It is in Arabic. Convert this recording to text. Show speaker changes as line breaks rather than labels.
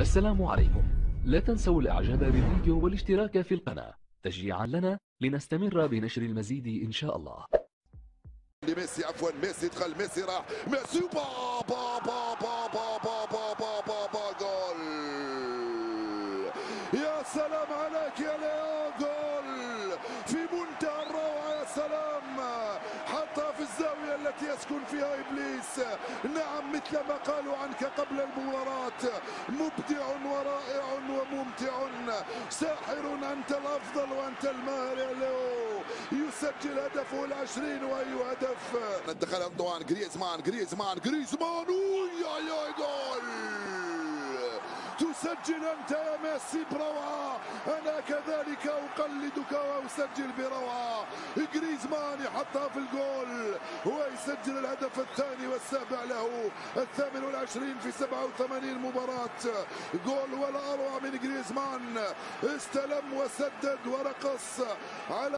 السلام عليكم لا تنسوا الاعجاب بالفيديو والاشتراك في القناة تشجيعا لنا لنستمر بنشر المزيد ان شاء الله
لميسي عفوا ميسي دخل ميسي راح ميسي با با با با با با با با با جول يا سلام عليك يا ليو جول في منتهى الروعة يا سلام حطها في الزاوية التي يسكن فيها إبليس. نعم مثل ما قالوا عنك قبل المباراة مبدع ورائع وممتع. ساحر أنت الأفضل وأنت الماهر يا ليو يسجل هدفه العشرين وأي هدف. دخل أنطوان جريزمان جريزمان جريزمان يا يا جول تسجل أنت يا ميسي بروعة. أنا كذلك أقلدك وأسجل بروعة. جريزمان يحطها في الجول. ويسجل الهدف الثاني والسابع له الثامن والعشرين في 87 مباراة. جول ولا أروع من جريزمان. استلم وسدد ورقص على